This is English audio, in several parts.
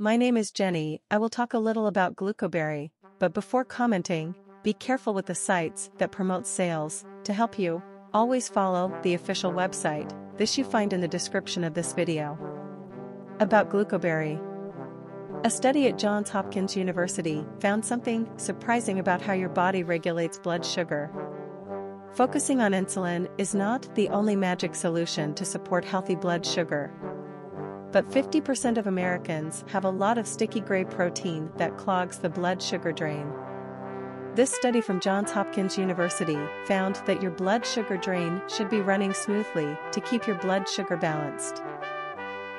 My name is Jenny, I will talk a little about Glucoberry, but before commenting, be careful with the sites that promote sales, to help you, always follow the official website, this you find in the description of this video. About Glucoberry. A study at Johns Hopkins University found something surprising about how your body regulates blood sugar. Focusing on insulin is not the only magic solution to support healthy blood sugar. But 50% of Americans have a lot of sticky gray protein that clogs the blood sugar drain. This study from Johns Hopkins University found that your blood sugar drain should be running smoothly to keep your blood sugar balanced.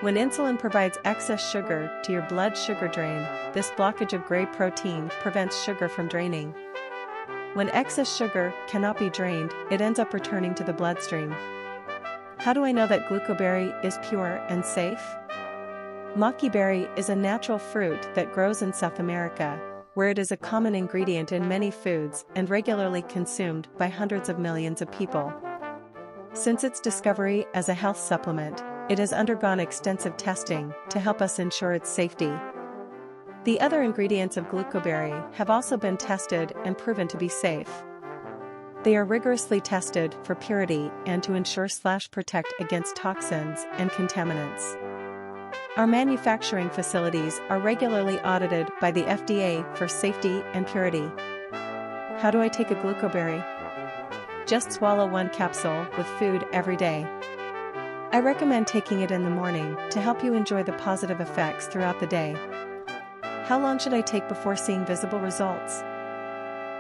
When insulin provides excess sugar to your blood sugar drain, this blockage of gray protein prevents sugar from draining. When excess sugar cannot be drained, it ends up returning to the bloodstream. How do I know that glucoberry is pure and safe? Maqui berry is a natural fruit that grows in South America, where it is a common ingredient in many foods and regularly consumed by hundreds of millions of people. Since its discovery as a health supplement, it has undergone extensive testing to help us ensure its safety. The other ingredients of glucoberry have also been tested and proven to be safe. They are rigorously tested for purity and to ensure slash protect against toxins and contaminants. Our manufacturing facilities are regularly audited by the FDA for safety and purity. How do I take a glucoberry? Just swallow one capsule with food every day. I recommend taking it in the morning to help you enjoy the positive effects throughout the day. How long should I take before seeing visible results?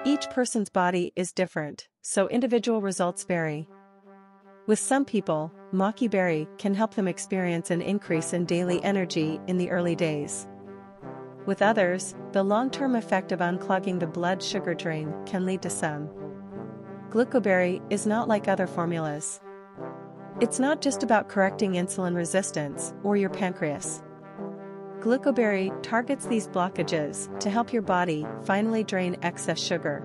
Each person's body is different, so individual results vary. With some people, maqui berry can help them experience an increase in daily energy in the early days. With others, the long-term effect of unclogging the blood sugar drain can lead to some. Glucoberry is not like other formulas. It's not just about correcting insulin resistance or your pancreas. Glucoberry targets these blockages to help your body finally drain excess sugar.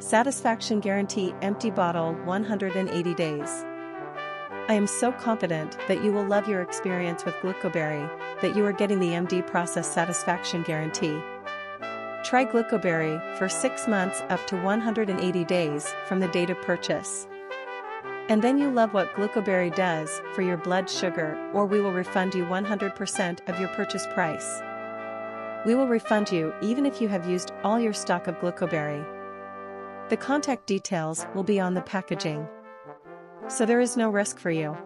Satisfaction Guarantee Empty Bottle 180 Days. I am so confident that you will love your experience with Glucoberry, that you are getting the MD Process Satisfaction Guarantee. Try Glucoberry for 6 months up to 180 days from the date of purchase. And then you love what Glucoberry does for your blood sugar or we will refund you 100% of your purchase price. We will refund you even if you have used all your stock of Glucoberry. The contact details will be on the packaging. So there is no risk for you.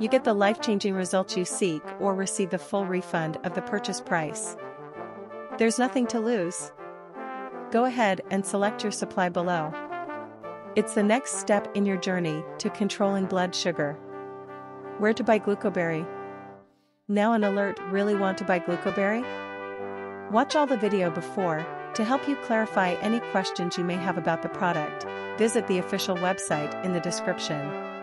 You get the life-changing results you seek or receive the full refund of the purchase price. There's nothing to lose. Go ahead and select your supply below. It's the next step in your journey to controlling blood sugar. Where to buy Glucoberry? Now an alert really want to buy Glucoberry? Watch all the video before, to help you clarify any questions you may have about the product, visit the official website in the description.